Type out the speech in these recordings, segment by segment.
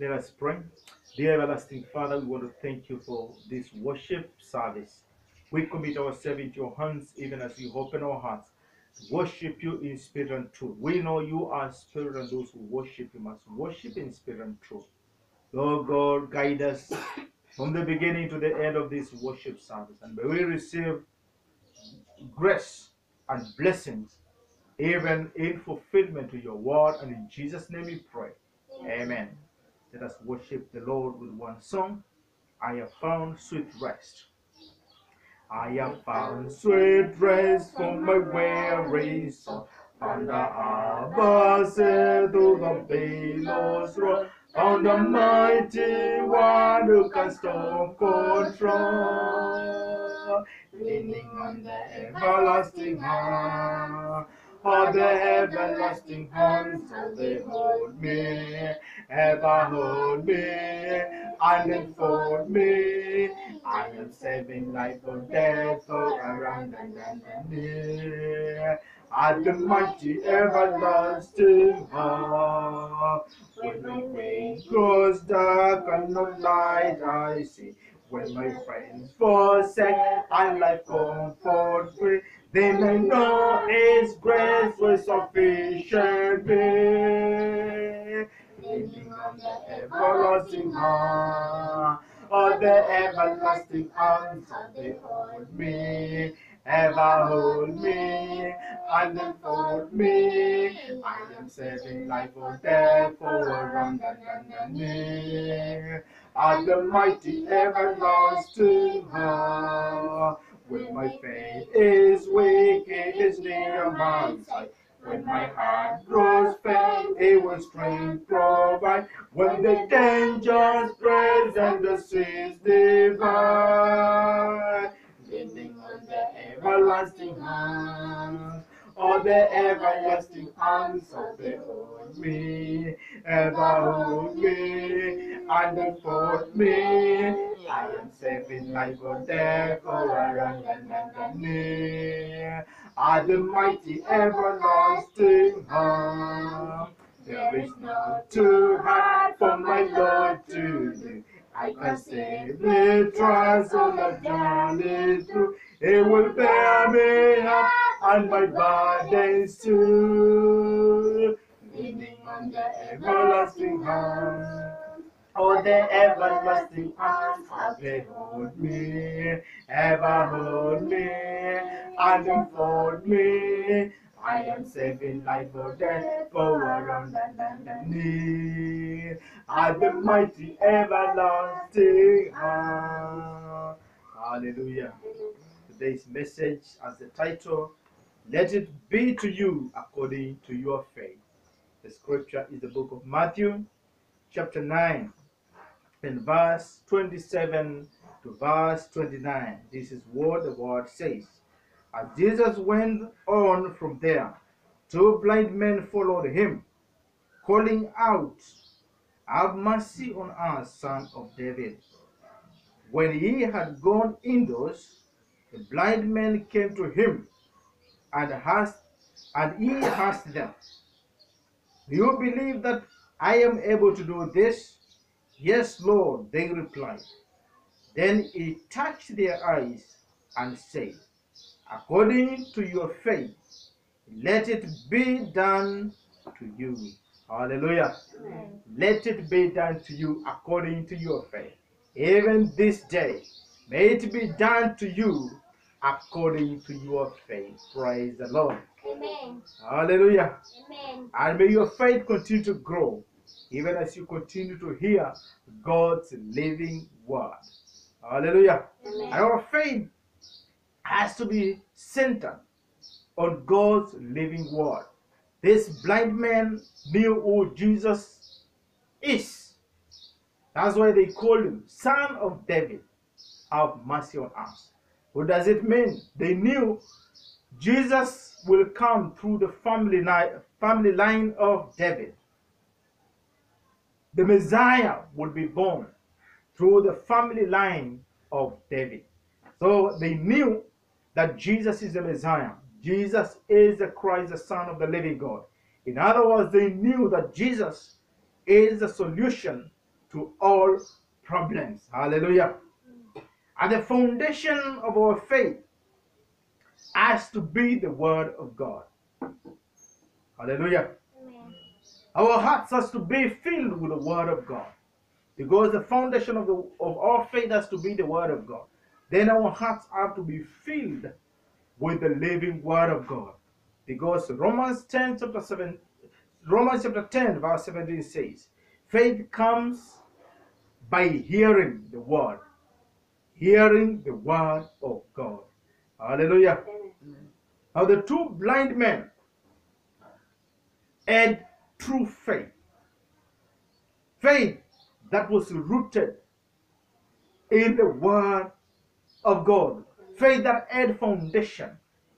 Let us pray. Dear everlasting Father, we want to thank you for this worship service. We commit ourselves into your hands even as we open our hearts. Worship you in spirit and truth. We know you are spirit, and those who worship you must worship in spirit and truth. Lord God, guide us from the beginning to the end of this worship service. And may we receive grace and blessings even in fulfillment to your word. And in Jesus' name we pray. Amen. Let us worship the Lord with one song. I have found sweet rest. I have found sweet rest from my weary soul. Found the harbor said to the billows roll. Found the mighty one who can storm control. Leaning on the everlasting hand. For the everlasting hands, so they hold me, ever hold me, and enfold me. I am saving life from death, all around and and near. At the mighty everlasting heart, when my way grows dark and no light I see. When my friends forsake and life comfort free, then I know His grace will sufficient be. On the everlasting hand, oh the everlasting arms, and they hold me, ever hold me, and enfold me. I am saving life for death, for around and and and near. At the mighty everlasting hand. When my faith is weak, it is near my side. When my heart grows faint, it will strength provide. When the dangers spreads and the seas divide, leaning on the everlasting hand. Oh, the everlasting arms of the me, ever hold me, and enfold me. I am safe in life or death, or around and and and near. The mighty everlasting hand, there is no too hard for my Lord to do. I can safely trust on the journey through. It will bear me up and my burdens too. Leaning on the everlasting hand. Oh, the everlasting arms have they hold me, ever hold me, and enfold me. I am safe in life or death, for around and and and. At the mighty everlasting hand. Hallelujah. Today's message as the title, Let it be to you according to your faith. The scripture is the book of Matthew, chapter 9, and verse 27 to verse 29. This is what the word says. As Jesus went on from there, two blind men followed him, calling out, Have mercy on us, son of David. When he had gone indoors, the blind men came to him and asked, and he has them, Do you believe that I am able to do this? Yes, Lord, they replied. Then he touched their eyes and said, According to your faith, let it be done to you. Hallelujah. Amen. Let it be done to you according to your faith. Even this day, may it be done to you according to your faith. Praise the Lord. Amen. Hallelujah. Amen. And may your faith continue to grow, even as you continue to hear God's living word. Hallelujah. Amen. Our faith has to be centered on God's living word. This blind man knew who Jesus is. That's why they call him Son of David. Have mercy on us. What does it mean? They knew Jesus will come through the family line, family line of David. The Messiah will be born through the family line of David. So they knew that Jesus is the Messiah. Jesus is the Christ, the Son of the living God. In other words, they knew that Jesus is the solution to all problems. Hallelujah. And the foundation of our faith has to be the Word of God. Hallelujah. Amen. Our hearts has to be filled with the Word of God. Because the foundation of, the, of our faith has to be the Word of God. Then our hearts have to be filled with the living Word of God. Because Romans 10 chapter 7, Romans chapter 10, verse 17 says, Faith comes by hearing the word. Hearing the word of God. Hallelujah. Amen. Now the two blind men had true faith. Faith that was rooted in the word of God. Faith that had foundation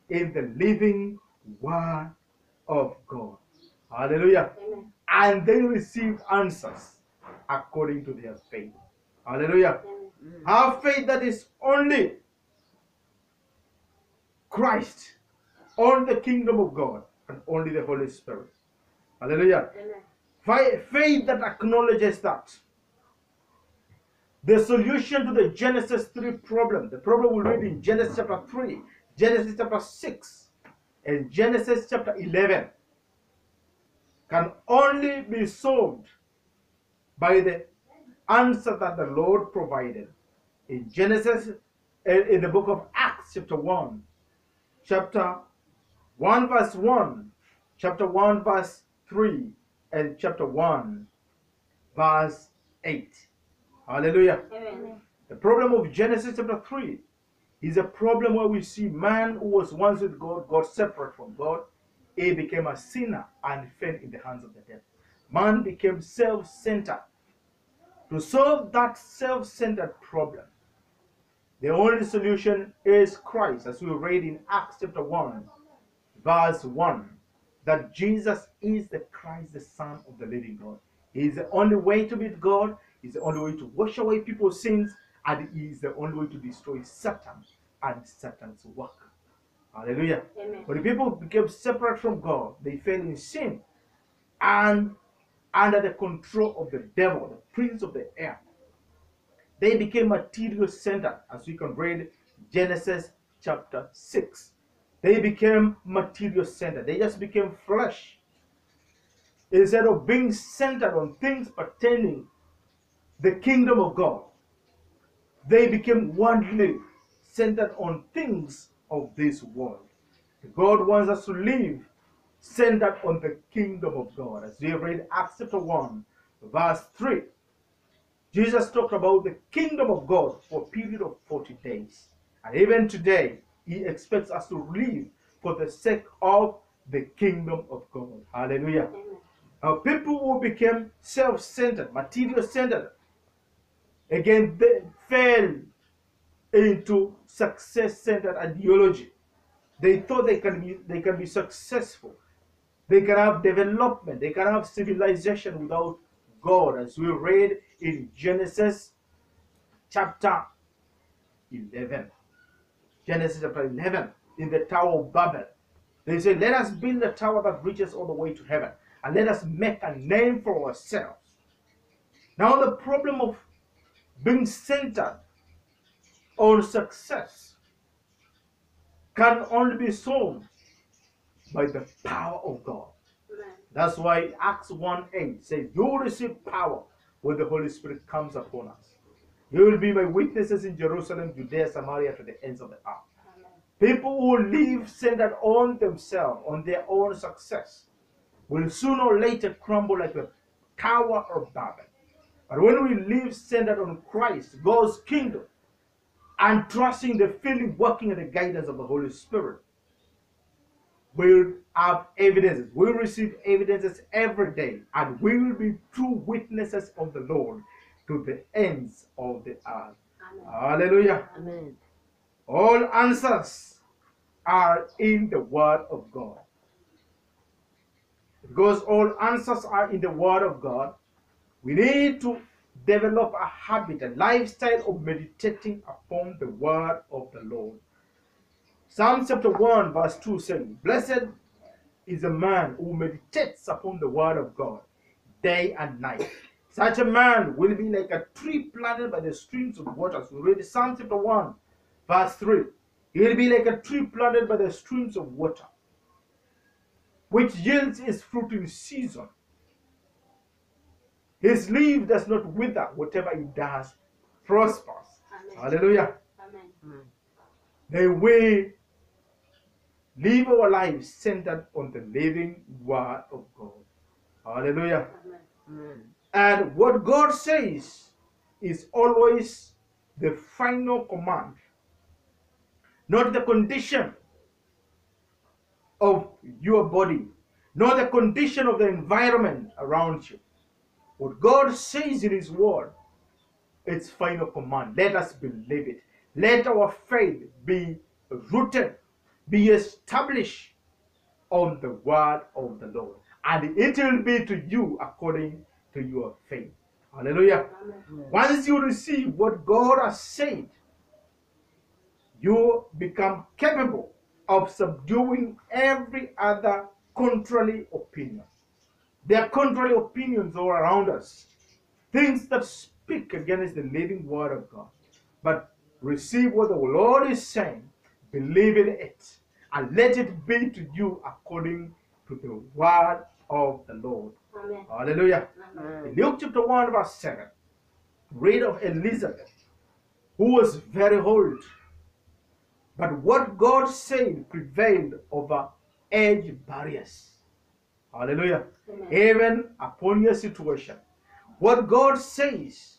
in the living word of God. Hallelujah. Amen. And they received answers according to their faith. Hallelujah. Amen. Mm. Have faith that is only Christ, only the kingdom of God, and only the Holy Spirit. Hallelujah. Amen. Faith that acknowledges that the solution to the Genesis 3 problem, the problem we read in Genesis chapter 3, Genesis chapter 6, and Genesis chapter 11, can only be solved by the answer that the Lord provided. In Genesis, in in the book of Acts, chapter 1, chapter 1, verse 1, chapter 1, verse 3, and chapter 1, verse 8. Hallelujah. Amen. The problem of Genesis chapter 3 is a problem where we see man who was once with God, got separate from God. He became a sinner and fell in the hands of the devil. Man became self centered. To solve that self centered problem, the only solution is Christ, as we read in Acts chapter 1, verse 1, that Jesus is the Christ, the Son of the living God. He is the only way to meet God, He's the only way to wash away people's sins, and He is the only way to destroy Satan and Satan's work. Hallelujah. Amen. When the people became separate from God, they fell in sin and under the control of the devil, the prince of the air. They became material centered, as we can read Genesis chapter 6. They became material centered. They just became flesh. Instead of being centered on things pertaining the kingdom of God, they became worldly, centered on things of this world. God wants us to live centered on the kingdom of God. As we read Acts chapter 1, verse 3, Jesus talked about the kingdom of God for a period of 40 days. And even today, He expects us to live for the sake of the kingdom of God. Hallelujah. Now, people who became self centered, material centered, again, they fell into success centered ideology. They thought they can be they can be successful. They can have development. They can have civilization without God, as we read in Genesis chapter 11. Genesis chapter 11, in the Tower of Babel. They say, Let us build a tower that reaches all the way to heaven, and let us make a name for ourselves. Now, the problem of being centered on success can only be solved by the power of God. That's why Acts 1 8 says, You receive power when the Holy Spirit comes upon us. You will be my witnesses in Jerusalem, Judea, Samaria, to the ends of the earth. Amen. People who live centered on themselves, on their own success, will sooner or later crumble like the Tower of Babel. But when we live centered on Christ, God's kingdom, and trusting the filling, working, and the guidance of the Holy Spirit, we'll have evidences. We'll receive evidences every day, and we will be true witnesses of the Lord to the ends of the earth. Amen. Hallelujah. Amen. All answers are in the Word of God. Because all answers are in the Word of God, we need to develop a habit, a lifestyle of meditating upon the Word of the Lord. Psalm chapter 1, verse 2 says, Blessed is the man who meditates upon the Word of God day and night. Such a man will be like a tree planted by the streams of waters. We read Psalm chapter 1, verse 3. He will be like a tree planted by the streams of water, which yields its fruit in season. His leaf does not wither, whatever he does prospers. Amen. Hallelujah. Amen. May we live our lives centered on the living word of God. Hallelujah. Amen. And what God says is always the final command, not the condition of your body, not the condition of the environment around you. What God says in His Word, its final command. Let us believe it. Let our faith be rooted, be established on the Word of the Lord. And it will be to you according to your faith. Hallelujah. Amen. Once you receive what God has said, you become capable of subduing every other contrary opinion. There are contrary opinions all around us, things that speak against the living word of God. But receive what the Lord is saying, believe in it, and let it be to you according to the word of the Lord. Amen. Hallelujah. Amen. In Luke chapter 1, verse 7, read of Elizabeth, who was very old. But what God said prevailed over age barriers. Hallelujah. Amen. Even upon your situation. What God says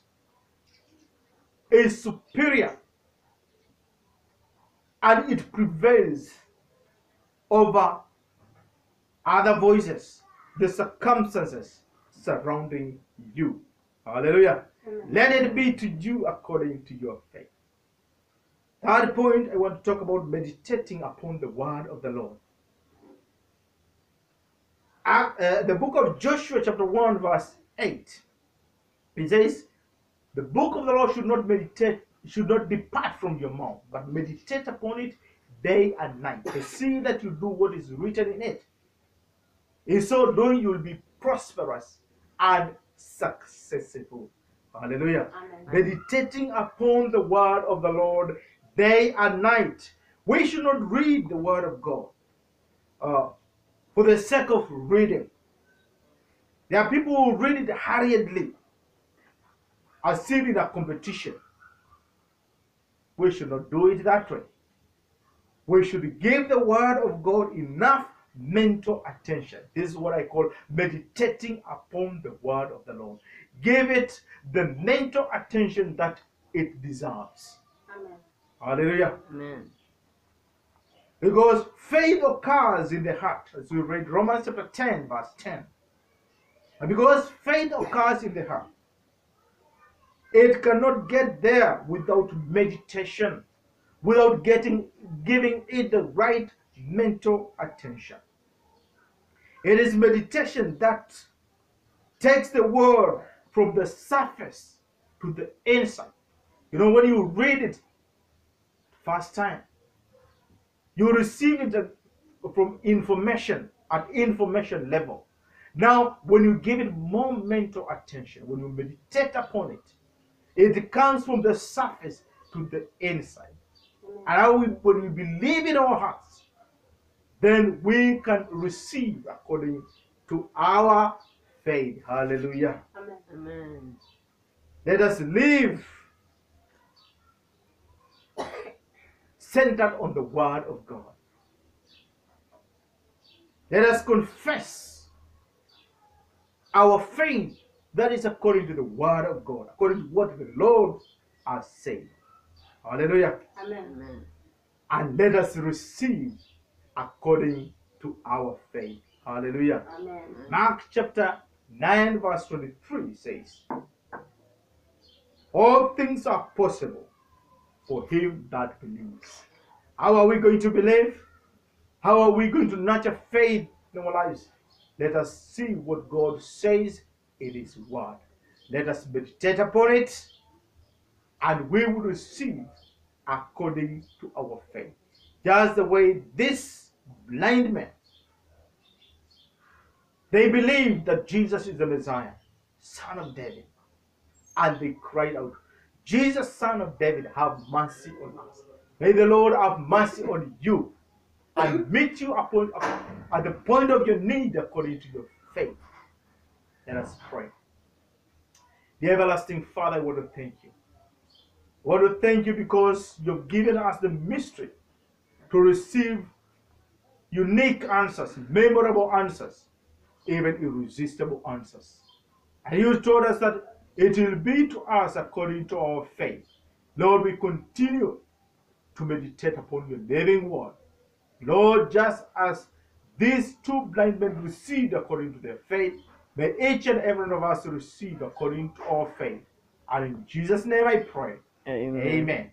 is superior and it prevails over other voices, the circumstances surrounding you. Hallelujah. Amen. Let it be to you according to your faith. Third point, I want to talk about meditating upon the word of the Lord. Act- uh, the book of Joshua, chapter 1, verse 8. It says, The book of the Lord should not meditate, should not depart from your mouth, but meditate upon it day and night. To see that you do what is written in it. In so doing, you will be prosperous and successful. Hallelujah. Amen. Meditating upon the word of the Lord day and night. We should not read the word of God uh, for the sake of reading. There are people who read it hurriedly, as if in a competition. We should not do it that way. We should give the word of God enough mental attention. This is what I call meditating upon the word of the Lord. Give it the mental attention that it deserves. Amen. Hallelujah. Amen. Because faith occurs in the heart, as we read Romans chapter 10, verse 10. And because faith occurs in the heart, it cannot get there without meditation, without getting giving it the right mental attention. It is meditation that takes the word from the surface to the inside. You know, when you read it first time, you receive it uh, from information at information level. Now, when you give it more mental attention, when you meditate upon it, it comes from the surface to the inside. And we, when we believe in our hearts, then we can receive according to our faith. Hallelujah. Amen. Amen. Let us live centered on the Word of God. Let us confess our faith that is according to the Word of God, according to what the Lord has said. Hallelujah. Amen. And let us receive according to our faith. Hallelujah. Amen. Mark chapter 9, verse 23 says, All things are possible for him that believes. How are we going to believe? How are we going to nurture faith in our lives? Let us see what God says in His Word. Let us meditate upon it, and we will receive according to our faith. Just the way this blind man they believed that Jesus is the Messiah. Son of David. And they cried out, Jesus, Son of David, have mercy on us. May the Lord have mercy on you and meet you upon, at the point of your need according to your faith. Let us pray. The everlasting Father, I want to thank you. I want to thank you because you've given us the mystery to receive unique answers, memorable answers, even irresistible answers. And you told us that it will be to us according to our faith. Lord, we continue to meditate upon your living word. Lord, just as these two blind men received according to their faith, may each and every one of us receive according to our faith. And in Jesus' name I pray. Amen. Amen.